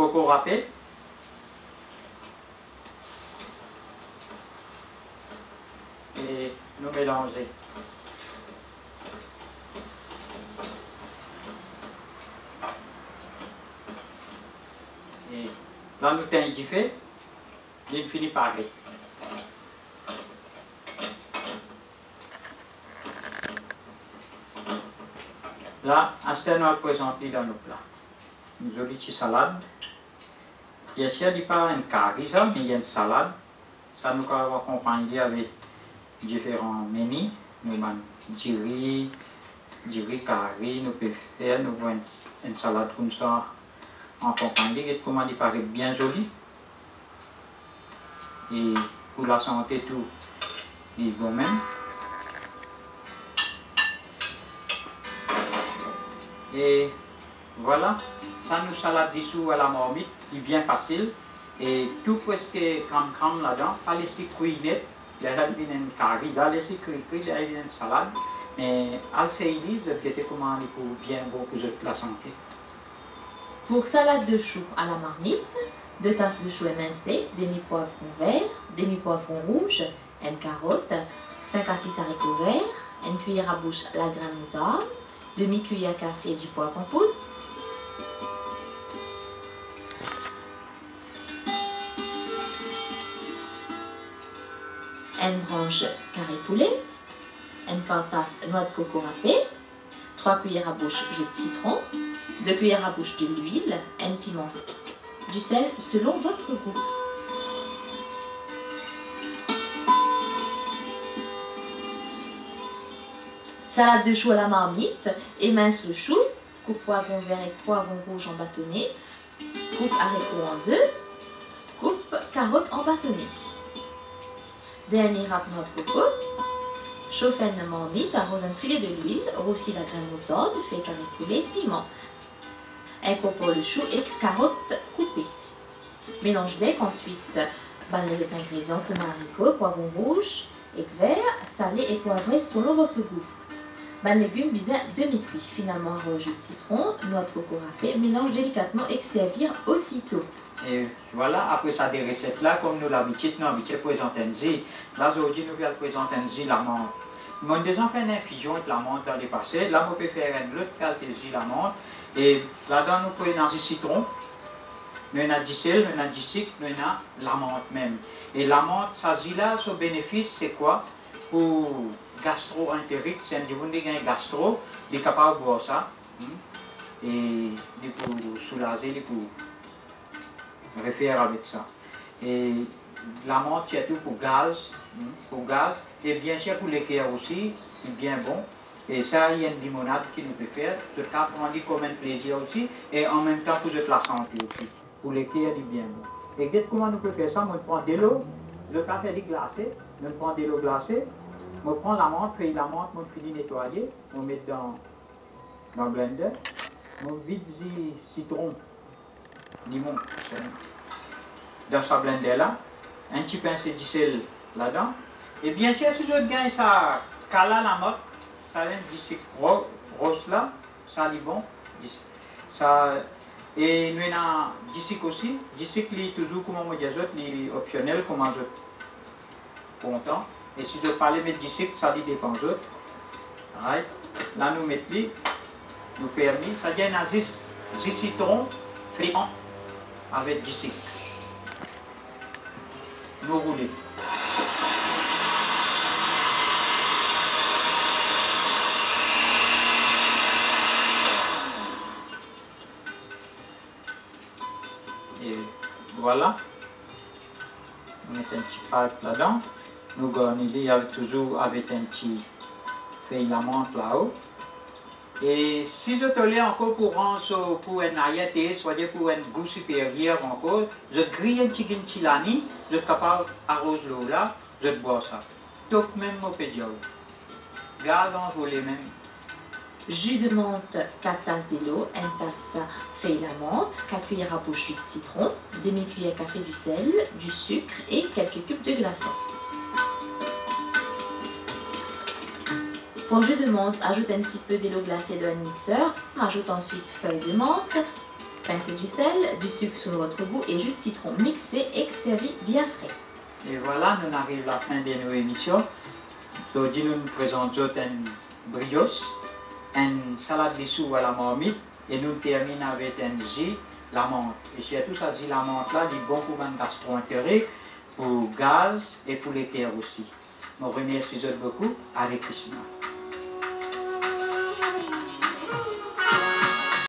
coco râpé. Et nous mélanger. Et là, nous t'avons fait, il finit par aller. Là, à nous présenter dans nos plats. Une jolie petite salade. Bien sûr, il n'y a pas un curry, ça, mais il y a une salade. Ça nous va accompagner avec différents menus. Nous avons du riz, du riz curry, nous pouvons faire nous une, une salade comme ça en compagnie. Et comment il paraît bien joli. Et pour la santé, tout, est bon même. Et voilà, ça nous salade dessous à la marmite, qui est bien facile. Et tout presque crème crème là-dedans, pas les cuisiner, il y a une curry, là les cuisiner, il y a une salade. Mais de était comment pour bien beaucoup de la santé? Pour salade de choux à la marmite, deux tasses de choux émincés, demi-poivrons verts, demi-poivrons rouges, une carotte, 5 à 6 haricots verts, une cuillère à bouche la graine moutarde, demi-cuillère à café du poivre en poudre, une branche carré poulet, une quart tasse noix de coco râpée, 3 cuillères à bouche jus de citron, 2 cuillères à bouche d'huile, un piment du sel selon votre goût. Salade de choux à la marmite, émince le chou, coupe poivron vert et poivron rouge en bâtonnet, coupe haricots en deux, coupe carottes en bâtonnet. Dernier râpe noix de coco, chauffe une marmite, arrose un filet de l'huile, roussit la graine moutarde, fait carré poulet, piment. Incorpore le chou et carottes coupées. Mélange bien ensuite ben, les autres ingrédients comme haricots, poivron rouge et vert, salé et poivré selon votre goût. Ben, légumes bien demi-cuits. Finalement, arrose jus de citron, noix de coco râpée, mélange délicatement et servir aussitôt. Et voilà, après ça, des recettes là, comme nous l'habitude, nous habitués présenter Là, aujourd'hui, nous allons présenter la menthe. Nous avons fait une infusion avec la menthe dans le passé. Là, nous pouvons faire une autre qualité de la menthe. Et là-dedans, nous prenons du citron, nous avons du sel, nous avons du sucre, nous avons la menthe même. Et la menthe, ça dit là, son bénéfice, c'est quoi? Pour gastro-entérique, c'est un a un gastro, il est capable de boire ça. Hmm? Et pour soulager, pour référer avec ça. Et la menthe, c'est tout pour gaz, hmm? pour gaz. Et bien sûr, pour l'équerre aussi, c'est bien bon. Et ça, il y a une limonade qui nous peut faire. Ce cas, on dit comme un plaisir aussi. Et en même temps, pour de la santé aussi. Pour l'équerre, c'est bien bon. Et comment nous pouvons faire ça? On prend de l'eau, le café est glacé, on prend de l'eau glacée, on prend la menthe, puis la menthe, on finit nettoyer, on met dans, dans le blender, on vide du citron, limon, dans ce blender là, un petit pincé de sel là-dedans, et bien sûr, si je gagne ça, cala la motte, ça vient d'ici rose là, ça est bon. Ça, et nous avons d'ici aussi, d'ici qui toujours comme on dit, est optionnel, comme je content. Et si je parlais de d'ici, ça dépend d'autres. Right. Là, nous mettons, nous fermons, ça vient à 10 citrons friand avec d'ici. Nous roulons. voilà. On met un petit pipe là-dedans. Nous garnissons toujours avec un petit feuille la menthe là-haut. Et si je te l'ai encore pour, pour un ayate, soit pour un goût supérieur encore, je grille un petit guinchilani, je suis capable l'eau là, je bois ça. Tout même mon pédiole. Garde en les mêmes. Jus de menthe, 4 tasses d'eau, 1 tasse feuille la menthe, 4 cuillères à jus de citron, demi-cuillère café du sel, du sucre et quelques cubes de glaçons. Pour jus de menthe, ajoute un petit peu d'eau glacée dans un mixeur, ajoute ensuite feuille de menthe, pincée du sel, du sucre sur votre goût et jus de citron mixé et servi bien frais. Et voilà, nous arrivons à la fin de nos émissions. Aujourd'hui, nous nous présentons une brioche, une salade de sous à la marmite et nous terminons avec un jus, la menthe. Et surtout, ça dit la menthe là, est bon pour une gastro-entérite, pour gaz et pour les terres aussi. Je remercie beaucoup. Hare Krishna.